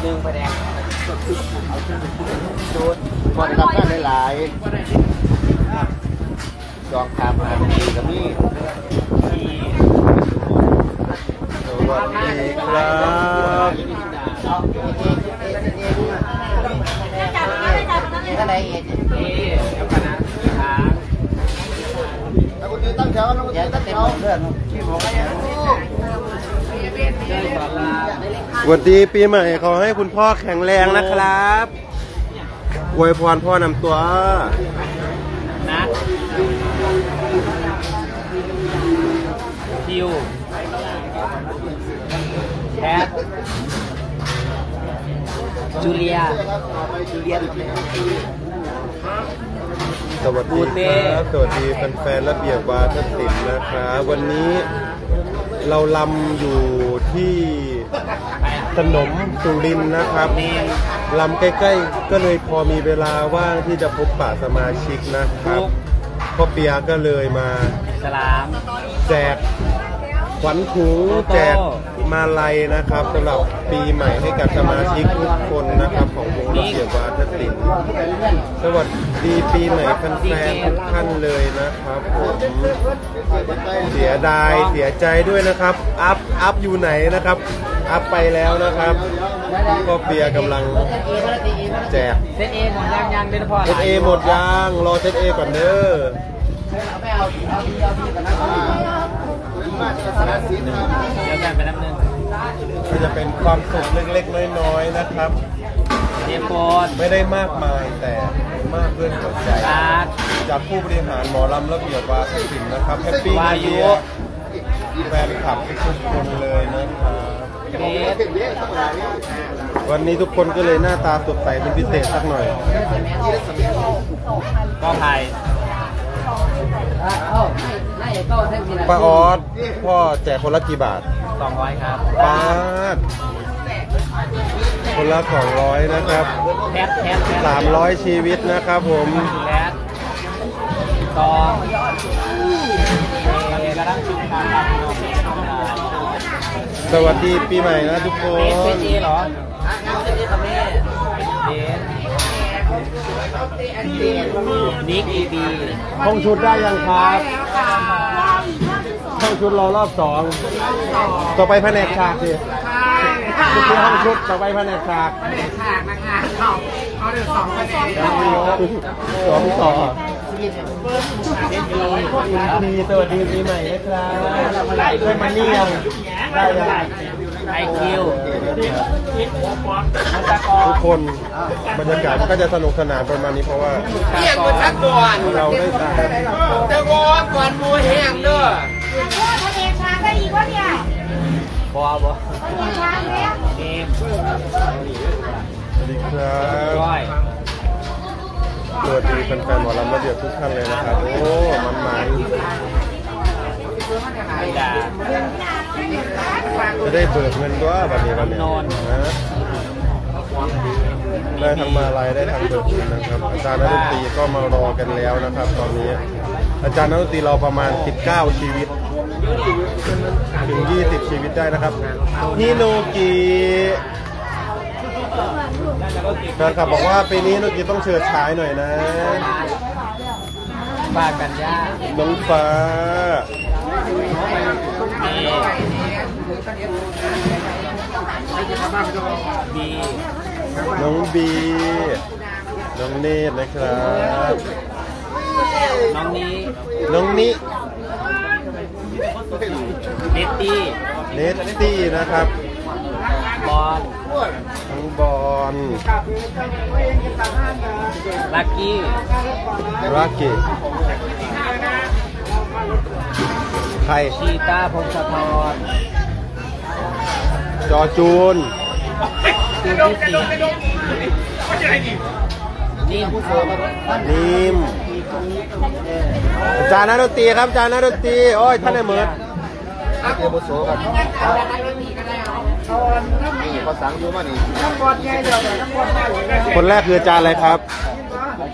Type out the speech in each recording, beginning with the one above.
หนึ่งไปแดงดูดบอลรับได้หลายจองคำมาดีกับนี่สวัสดีครับท่านใดเอ็ดที่แล้วกันนะแล้วคุณตั้งแถวแล้วคุณตั้งแถวเพื่อนที่ผมก็ยัง สอนลาสวัสดีปีใหม่ขอให้คุณพ่อแข็งแรงนะครับอวยพรพ่อนำตัวนัดคิวแพทจูเลียจูเลียสวัสดีครับสวัสดีแฟนๆระเบียบวาทศิลป์นะครับ วันนี้เราลำอยู่ ที่ถนนสุรินทร์นะครับลำใกล้ๆ ก็เลยพอมีเวลาว่างที่จะพบปะสมาชิกนะครับพ่อเปียก็เลยมาสลาม แจกขวัญถุงแจกมาลัยนะครับสำหรับปีใหม่ให้กับสมาชิกทุกคนนะครับของวงระเบียบวาทศิลป์สวัสดีปีใหม่แฟนๆทุกท่านเลยนะครับผมเสียดายเสียใจด้วยนะครับอัพ อัพอยู่ไหนนะครับ อัพไปแล้วนะครับก็เปียกำลังแจกเซตเอหมดยังยังเป็นพอเซตเอหมดยังรอเซตเอก่อนเด้อไม่เอาเอาดีเอาดีกันนะมาจากสนามศิลป์ครับเดี๋ยวกันไปน้ำหนึ่งก็จะเป็นความสุขเล็กๆน้อยๆนะครับเจมโปนไม่ได้มากมายแต่มากเพื่อนหัวใจตาดจากผู้บริหารหมอลำระเบียบวาทศิลป์นะครับแฮปปี้วานิวยุเยียร์ แฟนคลับทุกคนเลยนะครับเกรดวันนี้ทุกคนก็เลยหน้าตาสดใสเป็นพิเศษสักหน่อยก็ไผ่ป้าออสพ่อแจกคนละกี่บาทสองร้อยครับป้าดคนละสองร้อยนะครับแพทแพทแพทสามร้อยชีวิตนะครับผมแพทตองเอกระดังชุมการรับน้องส วัสดีปีใหม่นะทุกคเอสเซนเอเหรอเอสกับแม่เอสนิกอีบีห้องชุดได้ยังครับห้องชุดรอรอบสอง ต่อไปแผนกฉากสิชุดที่ห้องชุดต่อไปแผนกฉากสองต่อดีสวัสดีปีใหม่นะครับได้มาเนียง ไอคิวทุกคนบรรยากาศก็จะสนุกสนานประมาณนี้เพราะว่าเรียกมาทักก่อนเราได้ตามตะกอนก่อนมูแห้งเด้อพ่อทะเลช้างได้อีกวะเนี่ยบอบอทะเลช้างเนี่ยเกมสวัสดีครับร้อยสวัสดีแฟนๆหมอลำระเบียบทุกท่านเลยนะครับ โอ้ มันมันไม่ด่า จะได้เบิกเงินด้วยบัดนี้วันนี้นอนนะได้ทั้งมาลายได้ทั้งเบิกเงินนะครับ อาจารย์นักดนตรีก็มารอกันแล้วนะครับ ตอนนี้ อาจารย์นักดนตรีเราประมาณ 19 ชีวิต ถึง 20 ชีวิตได้นะครับนี่โนกิแฟนคลับบอกว่าปีนี้โนกิต้องเชิดฉายหน่อยนะบ้ากันย่าน้องฟ้าบี น้องบี น้องเนตรนะครับ น้องนี้น้องนิเนตตี้เนตตี้นะครับ บอลน้องบอลลักกี้รักกิ ใคร ชีตาพงศธรจอจูนตูนที่สี่นี่ผู้ชมนิมอาจารย์นักดนตรีครับอาจารย์นักดนตรีโอ้ยท่านได้เหมือนเดี๋ยวบุโสครับนี่พอสั่งอยู่มานี่คนแรกคืออาจารย์อะไรครับ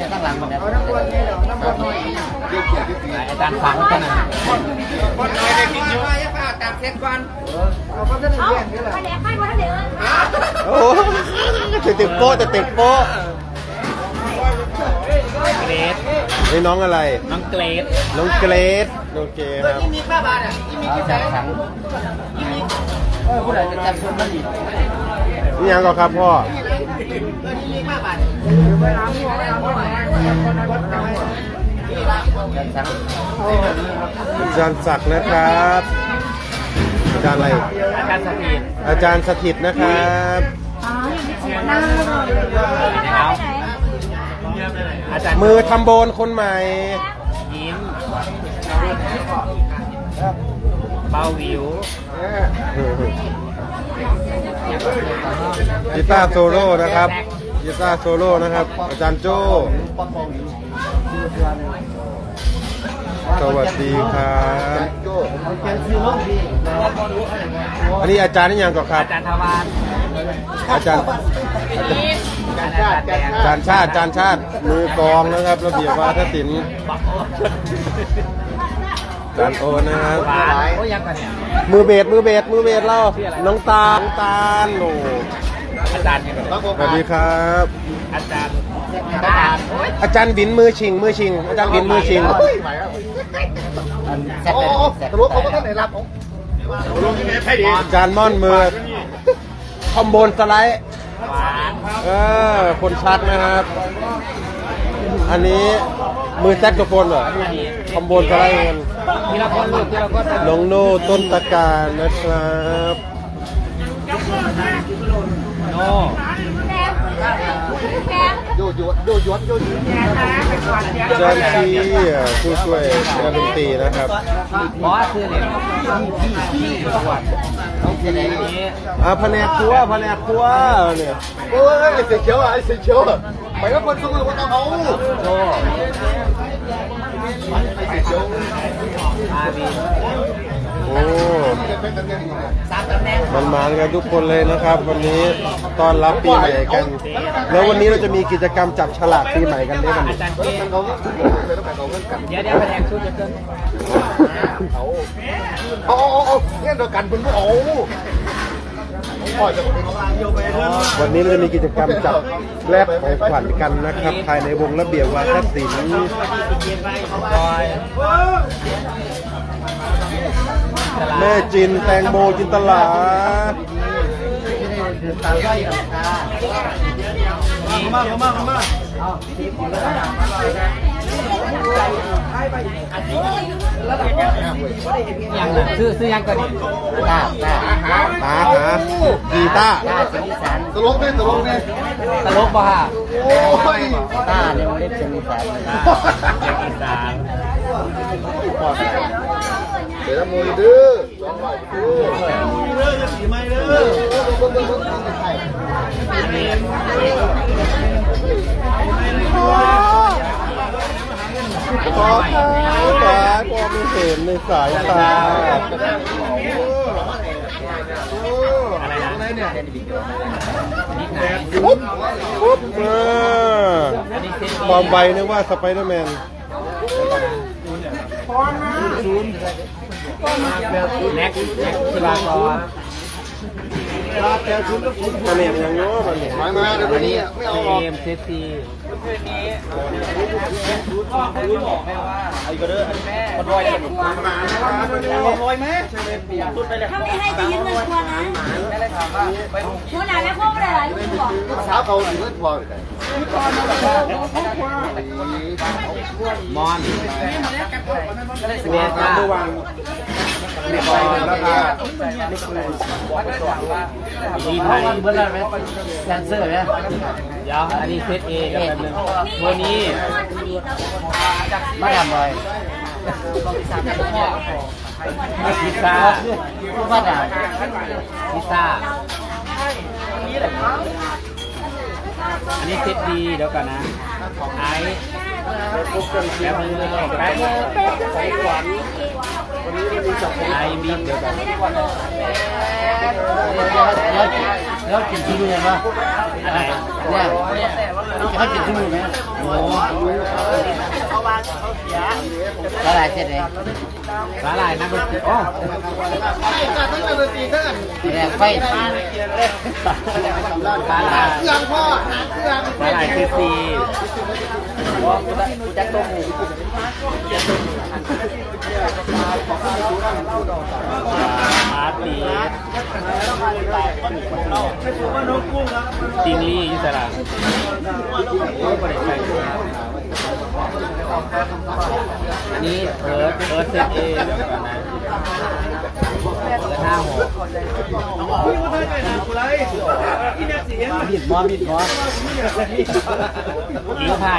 แค่ข้างหลังมันเนี่ยเรียกเกียรติที่อาจารย์ฟังกันนะเอาโอ้จะติดโป๊ะจะติดโป๊ะเกรดนี่น้องอะไร น้องเกรดน้องเกรดโอเคครับมีป้าบาทอะมีกี่แสนเออผู้ใดจะจำคนนั้นอีกนี่ยังก่อนครับพ่อมีป้าบาท อาจารย์ศักดิ์นะครับ อาจารย์อะไร อาจารย์สถิตอาจารย์สถิตนะครับนะครับอาจารย์มือทำโบนคนใหม่ ยิ้มเบาวิว กีตาร์โซโล่นะครับกีตาร์โซโล่นะครับ อาจารย์โจ้สวัสดีครับโจ้แกซื้อน้องดีอันนี้อาจารย์นี่ยังก่อนครับ อาจารย์ทวารอาจารย์อาจารย์แดงอาจารย์ชาติอาจารย์ชาติมือกลองนะครับระเบียบวาทศิลป์บักโออา จารย์โอนะครับหวานโอ้ยังกันเนี่ยมือเบสมือเบสมือเบสเล่าน้องตาลน้องตาลโอ้อาจารย์ยังกันเนี่ยสวัสดีครับ อาจารย์อาจารย์โอ้ยอาจารย์บินมือชิงมือชิง อาจารย์บินมือชิงโอ้โหสรุปเขาก็ต้องไหนรับผมอาจารย์ม่อนมือคอมโบนสไลด์หวานเออคนชัดนะครับ อันนี้ มือแซกโซโฟนเหรอคอมโบนสไลด์กันทีละคนลูกทีละคนน้องโน่ต้นตะการนะครับโน่โยโย่โยโย่โยโย่อาจารย์ที่ผู้ช่วยงานดนตรีนะครับบอสคือเนี่ยที่จังหวัดต้องเป็นไหนนี้อ่าแผนกครัวแผนกครัวเนี่ยโอ้ยไอ้เสียเขียวอะไอ้เสียเขียว อะไปแล้วคนสู้มือคนต้องเอาโน่ไอ้เสียเขียวอาบีโอ้สามตำแหน่งมันมากันทุกคนเลยนะครับ วันนี้ต้อนรับปีใหม่กัน แล้ววันนี้เราจะมีกิจกรรมจับฉลากปีใหม่กันด้วยกันอาจารย์เก้เขาเลยต้องไปเขาเงินกันเดี๋ยวเดี๋ยวแผนกชุดจะเกินเอาเอาเอาเอาเนี่ยเดียวกันคุณผู้เอาปล่อยจะเป็นโยไปเรื่อง วันนี้เราจะมีกิจกรรมจับแลกของขวัญกันนะครับ ภายในวงระเบียบวาทศิลป์แม่จินแตงโมจินตลาตาไส้ามามามามาซื้อซื้อยังก่อนนี่า หาหากีตาร์ตาสีสันตลกไหมตลกไหมตลกป่ะฮะโอ้ยตาเนี่ยเล็บสีสันอีสานเดี๋ยวมือดื้อสองร้อยดื้อเรื่องยังสีไม่เด้ออันนี้ขอค่ะขอพอไม่เห็นในสายตา ปุ๊บปุ๊บอออันนี้เซนความใบนึกว่าสไปเดอร์แมนแน็กแน็กศิลากร มันเนี่ยอย่างง้อมันเนี่ยมามาเดี๋ยวนี้ไม่เอาออกเกมเซตซีถ้าไม่ให้จะยืมเงินครัวนะหัวหน้าแม่พ่อไม่ได้หรอลูกบอกลูกสาวเขาถึงเงินพอเลยมอนสเนสก้า มีบอลราคาดีไทยเมื่อไรไหมแดนเซอร์ไหมเดี๋ยวอันนี้เซตเอกับแบบนึงตัวนี้มาทำอะไรพิซซ่ามาทพิซซ่าอันนี้เซตดีเดี๋ยวก่อนนะไอซ์แล้วมือแป๊บ ไอบีเดี๋ยวก่อนำแล้วกินที่มือป่ะอะไรเนี่ยเนี่ยเขากินที่มือไหมโอ้ละลายเสร็จเลยสาหร่ายนักดนตรีโอ้เนี่ยไฟสาหร่ายเครื่องพ่อเครื่องสาหร่ายคือซีจักตัวหมู อาร์ตีติงลี่อิสระโอ้ยบริษัทอันนี้เอิร์ธเอิร์ธเซตเอเดี๋ยวก่อนนะเอิร์ธห้าหกบิดมอบิดมอยิงไผ่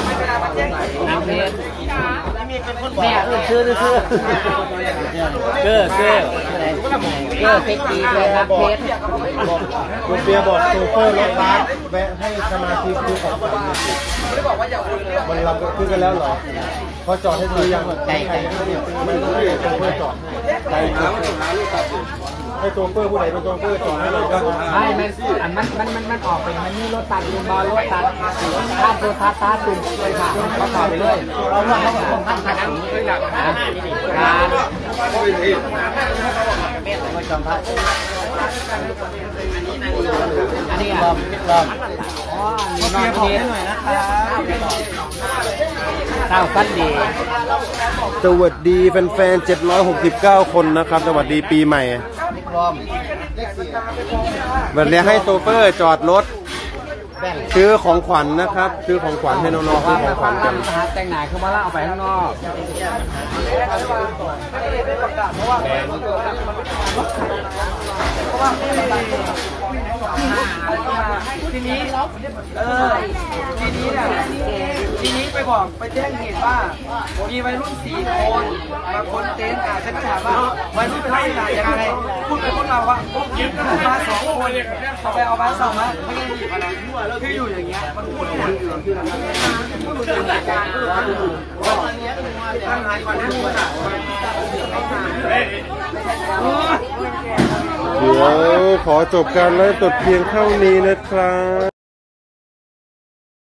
แม่เออชื่อชื่อเกอร์เกอร์เกอร์เซ็กซี่เลยครับเพชรคุณเบียบอกโชเฟอร์รถบัสแวะให้สมาชิกซื้อของขวัญหน่อยสิมันรับซื้อกันแล้วเหรอเขาจอดให้ซื้อยังใจใครไม่รู้เลยโชเฟอร์จอดใจ ให้โชเฟอร์ผู้ใดเป็นโชเฟอร์จอดให้เราก็ไม่มันอันมันมันมันมันออกไปมันนี่รถตัดลุงบอลรถตัดข้ามโพธาตาตุ่มเลยค่ะเขาต่อไปเลยเราว่าเขาบอกข้ามทางนี้เลยหลักนะการอันนี้อะรอบอ๋อนี่นอนนี้หน่อยนะครับเต้าฟันดีสวัสดีแฟนๆ 769 คนนะครับ สวัสดีปีใหม่ วันนี้ให้โชเฟอร์จอดรถซื้อของขวัญนะครับ ซื้อของขวัญให้น้องๆซื้อของขวัญกันหาแต่งหนาคือมาล่าเอาไปข้างนอกแบงทีนี้เออทีนี้เนี่ย ทีนี้ไปบอกไปแจ้งเหตุว่ามีวัยรุ่นสี่คนมาคนเต็นท์อะฉันก็ถามว่าวัยรุ่นเป็นลักษณะยังไงพูดไปพูดมาว่าพวกยิงกันมาสองคนเอาไปเอามาสองมาไม่ได้หยิบมานะคืออยู่อย่างเงี้ยมันพูดอย่างอื่นพูดถึงเหตุการณ์ตั้งหายก่อนนะพูดอะเดี๋ยวขอจบการไลฟ์สดเพียงเท่านี้นะครับ